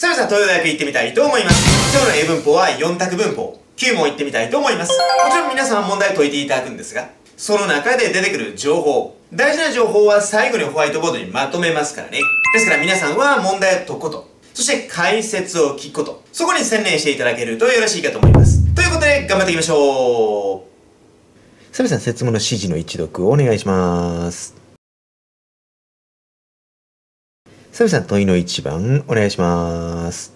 さあさん、東洋大学行ってみたいと思います。今日の英文法は4択文法。9問行ってみたいと思います。もちろん皆さんは問題解いていただくんですが、その中で出てくる情報。大事な情報は最後にホワイトボードにまとめますからね。ですから皆さんは問題を解くこと。そして解説を聞くこと。そこに専念していただけるとよろしいかと思います。ということで、頑張っていきましょう。サビさん、説問の指示の一読をお願いします。サビさん、問いの一番お願いします。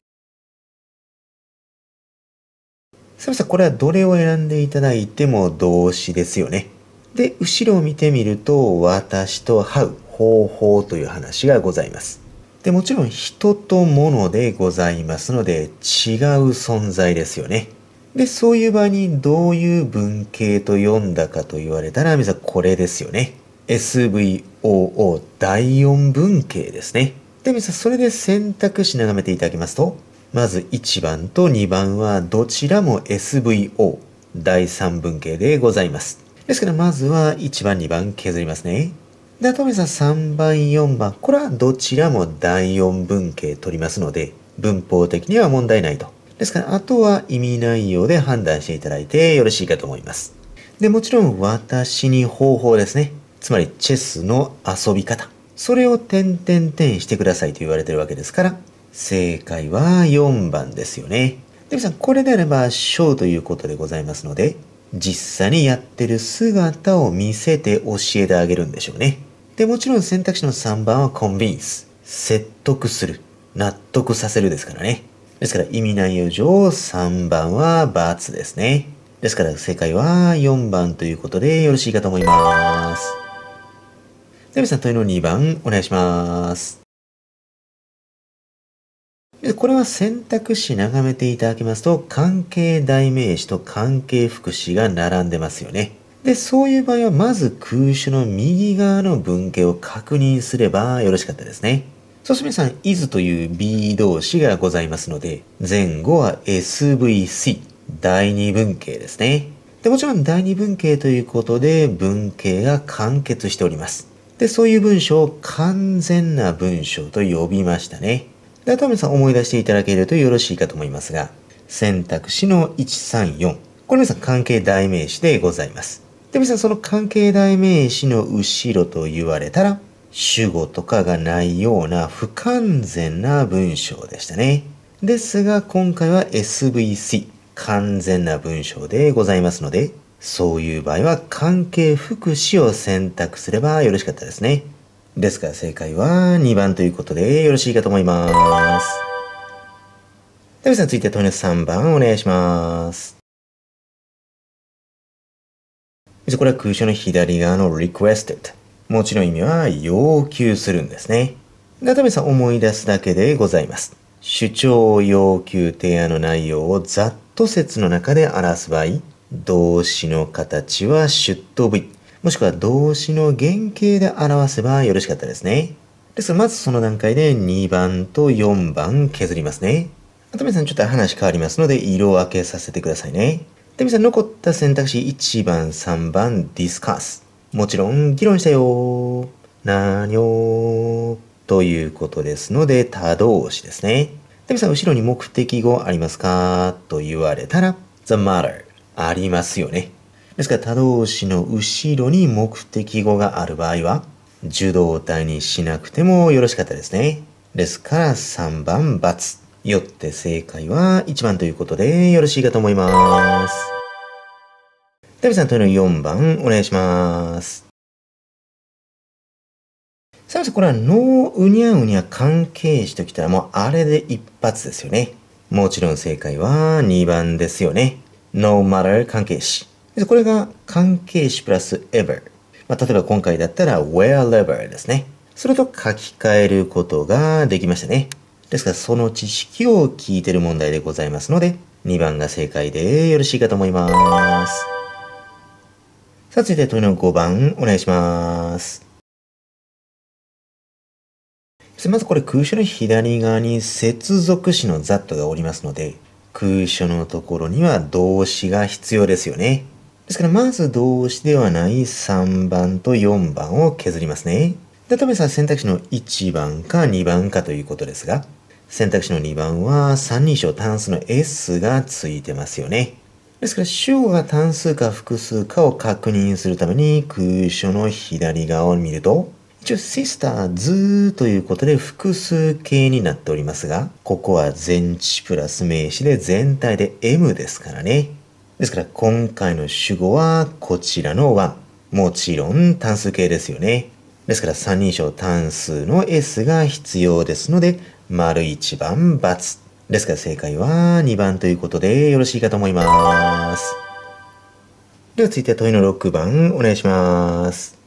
サビさん、これはどれを選んでいただいても動詞ですよね。で、後ろを見てみると、私と会う方法という話がございます。で、もちろん人と物でございますので、違う存在ですよね。で、そういう場合にどういう文系と読んだかと言われたら、皆さんこれですよね。SVOO 第4文系ですね。で、皆さんそれで選択肢眺めていただきますと、まず1番と2番はどちらも SVO 第3文系でございます。ですからまずは1番2番削りますね。で、あと皆さん3番4番、これはどちらも第4文系取りますので、文法的には問題ないと。ですから、あとは意味内容で判断していただいてよろしいかと思います。で、もちろん私に方法ですね。つまりチェスの遊び方。それを点々点してくださいと言われてるわけですから、正解は4番ですよね。で、皆さん、これであれば、小ということでございますので、実際にやってる姿を見せて教えてあげるんでしょうね。で、もちろん選択肢の3番はコンビンス。説得する。納得させるですからね。ですから意味内容上3番は×ですね。ですから正解は4番ということでよろしいかと思います。では皆さん問いの2番お願いします。これは選択肢眺めていただきますと、関係代名詞と関係副詞が並んでますよね。で、そういう場合は、まず空詞の右側の文型を確認すればよろしかったですね。そして皆さん、is という B 動詞がございますので、前後は SVC、第二文型ですね。で、もちろん第二文型ということで、文型が完結しております。で、そういう文章を完全な文章と呼びましたね。で、あと皆さん思い出していただけるとよろしいかと思いますが、選択肢の134。これ皆さん関係代名詞でございます。で、皆さんその関係代名詞の後ろと言われたら、主語とかがないような不完全な文章でしたね。ですが今回は SVC 完全な文章でございますので、そういう場合は関係副詞を選択すればよろしかったですね。ですから正解は2番ということでよろしいかと思います。ではさん続いて問いの3番お願いします。これは空所の左側の requested。もちろん意味は要求するんですね。で、はさん思い出すだけでございます。主張、要求、提案の内容をざっと説の中で表す場合、動詞の形は should be。もしくは動詞の原型で表せばよろしかったですね。ですが、まずその段階で2番と4番削りますね。あと皆さんちょっと話変わりますので、色分けさせてくださいね。で、皆さん残った選択肢1番、3番、discuss。もちろん議論したよ。なにょということですので、他動詞ですね。で、皆さん後ろに目的語ありますか？と言われたら、the matter ありますよね。ですから他動詞の後ろに目的語がある場合は、受動体にしなくてもよろしかったですね。ですから3番×。よって正解は1番ということでよろしいかと思います。ダビさん問いの4番お願いします。さあ、これはノーうにゃうにゃ関係詞ときたらもうあれで一発ですよね。もちろん正解は2番ですよね。No matter 関係詞。これが関係詞プラス ever。まあ、例えば今回だったら wherever ですね。それと書き換えることができましたね。ですからその知識を聞いてる問題でございますので、2番が正解でよろしいかと思います。さあ続いて問いの5番お願いします。まずこれ空所の左側に接続詞の that がおりますので、空所のところには動詞が必要ですよね。ですから、まず動詞ではない3番と4番を削りますね。で、トメさん選択肢の1番か2番かということですが、選択肢の2番は三人称単数の S がついてますよね。ですから主語が単数か複数かを確認するために空所の左側を見ると一応 sisters ということで複数形になっておりますがここは前置プラス名詞で全体で M ですからね。ですから今回の主語はこちらの1。もちろん単数形ですよね。ですから三人称単数の S が必要ですので、丸1番×。ですから正解は2番ということでよろしいかと思います。では続いて問いの6番お願いします。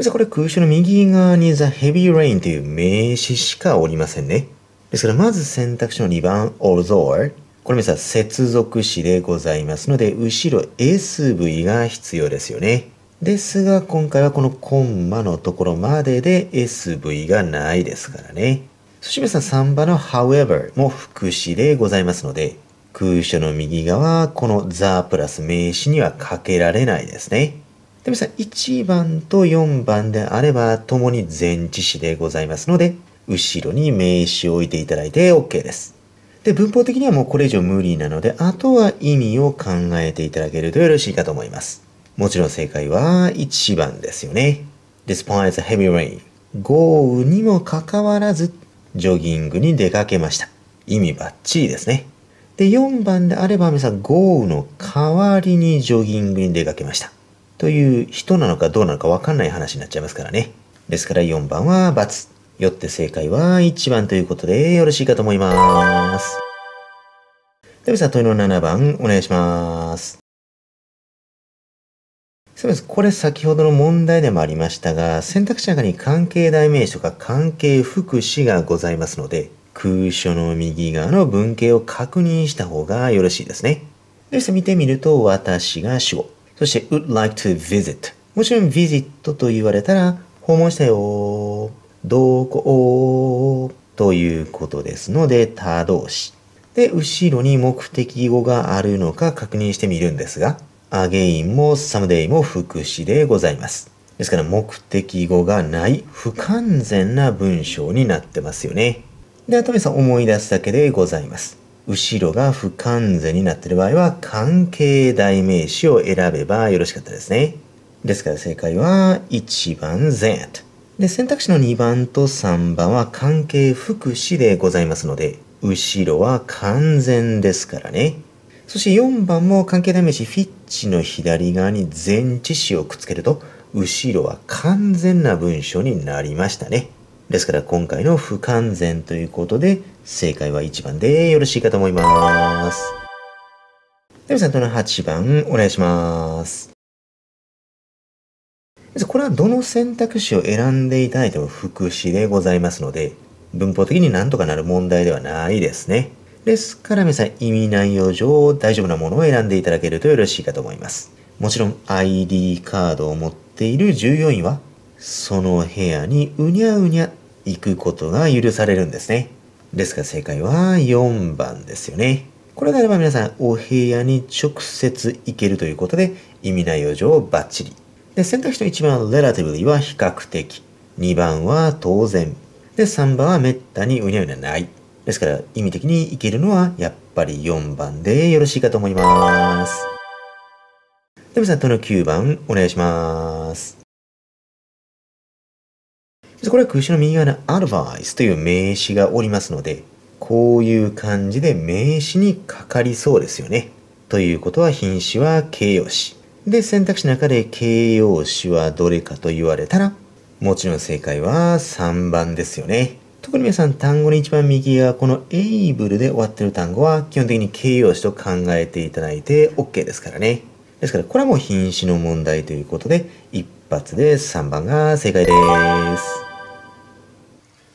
じゃあこれ空所の右側に The Heavy Rain という名詞しかおりませんね。ですからまず選択肢の2番 Although これ皆さん接続詞でございますので後ろ SV が必要ですよね。ですが、今回はこのコンマのところまでで SV がないですからね。そして皆さん3番の however も副詞でございますので、空所の右側、この the プラス名詞にはかけられないですね。で、皆さ1番と4番であれば、共に前置詞でございますので、後ろに名詞を置いていただいて OK です。で、文法的にはもうこれ以上無理なので、あとは意味を考えていただけるとよろしいかと思います。もちろん正解は1番ですよね。Despite the heavy rain 豪雨にもかかわらずジョギングに出かけました。意味バッチリですね。で、4番であれば皆さん豪雨の代わりにジョギングに出かけました。という人なのかどうなのかわかんない話になっちゃいますからね。ですから4番は×。よって正解は1番ということでよろしいかと思います。ではさ、問いの7番お願いします。そうです。これ先ほどの問題でもありましたが、選択肢の中に関係代名詞とか関係副詞がございますので、空所の右側の文型を確認した方がよろしいですね。では見てみると、私が主語。そして、would like to visit。もちろん、visit と言われたら、訪問したよ。どこということですので、他動詞。で、後ろに目的語があるのか確認してみるんですが、アゲインもサムデイも副詞でございます。ですから目的語がない不完全な文章になってますよね。で、あと皆さん思い出すだけでございます。後ろが不完全になっている場合は関係代名詞を選べばよろしかったですね。ですから正解は1番 that。で、選択肢の2番と3番は関係副詞でございますので、後ろは完全ですからね。そして4番も関係代名詞フィッチの左側に前置詞をくっつけると、後ろは完全な文章になりましたね。ですから今回の不完全ということで、正解は1番でよろしいかと思います。ではさんとの8番お願いします。これはどの選択肢を選んでいただいても副詞でございますので、文法的になんとかなる問題ではないですね。ですから皆さん意味内容上大丈夫なものを選んでいただけるとよろしいかと思います。もちろん ID カードを持っている従業員はその部屋にうにゃうにゃ行くことが許されるんですね。ですから正解は4番ですよね。これであれば皆さんお部屋に直接行けるということで意味内容上バッチリ。で、選択肢の1番 relatively は比較的。2番は当然。で、3番はめったにうにゃうにゃない。ですから意味的にいけるのはやっぱり4番でよろしいかと思います。では皆さんとの9番お願いします。これは空詞の右側のアドバイスという名詞がおりますので、こういう感じで名詞にかかりそうですよね。ということは品詞は形容詞。で、選択肢の中で形容詞はどれかと言われたら、もちろん正解は3番ですよね。特に皆さん単語の一番右側、この able で終わってる単語は基本的に形容詞と考えていただいて OK ですからね。ですからこれはもう品詞の問題ということで、一発で3番が正解です。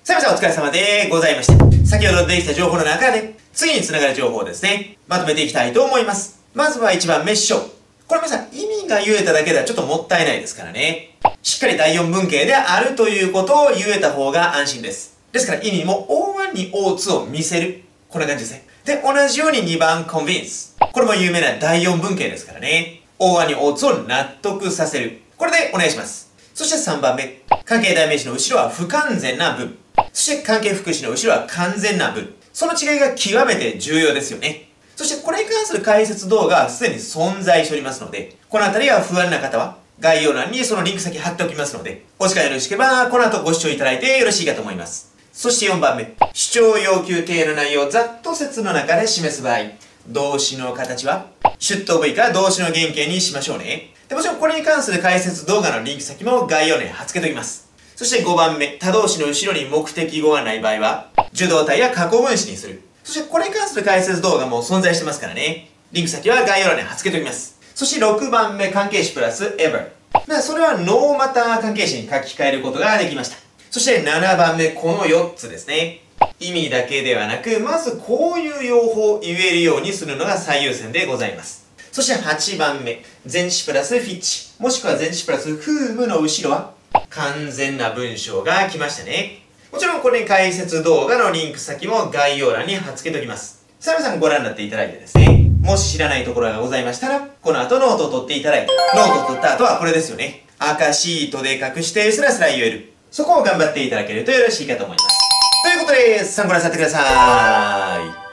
さあ皆さんお疲れ様でございました。先ほど出てきた情報の中で、次につながる情報ですね、まとめていきたいと思います。まずは1番目章。これ皆さん意味が言えただけではちょっともったいないですからね。しっかり第4文型であるということを言えた方が安心です。ですから意味も O1 に O2 を見せる。こんな感じですね。で、同じように2番 convince。これも有名な第4文型ですからね。O1 に O2 を納得させる。これでお願いします。そして3番目。関係代名詞の後ろは不完全な文。そして関係副詞の後ろは完全な文。その違いが極めて重要ですよね。そしてこれに関する解説動画はすでに存在しておりますので、このあたりが不安な方は概要欄にそのリンク先貼っておきますので、お時間よろしければこの後ご視聴いただいてよろしいかと思います。そして4番目、主張要求定の内容をざっと説の中で示す場合、動詞の形は、出頭部位から動詞の原型にしましょうね。でもちろんこれに関する解説動画のリンク先も概要欄に貼っ付けておきます。そして5番目、他動詞の後ろに目的語がない場合は、受動体や過去分詞にする。そしてこれに関する解説動画も存在してますからね。リンク先は概要欄に貼っ付けておきます。そして6番目、関係詞プラス ever。まそれは no matter 関係詞に書き換えることができました。そして7番目、この4つですね。意味だけではなく、まずこういう用法を言えるようにするのが最優先でございます。そして8番目、前置詞プラス which、もしくは前置詞プラス whom の後ろは完全な文章が来ましたね。もちろんこれに解説動画のリンク先も概要欄に貼っ付けておきます。さあ皆さんご覧になっていただいてですね、もし知らないところがございましたら、この後ノートを取っていただいて、ノートを取った後はこれですよね。赤シートで隠してスラスラ言える。そこを頑張っていただけるとよろしいかと思います。ということで、参考になさってください。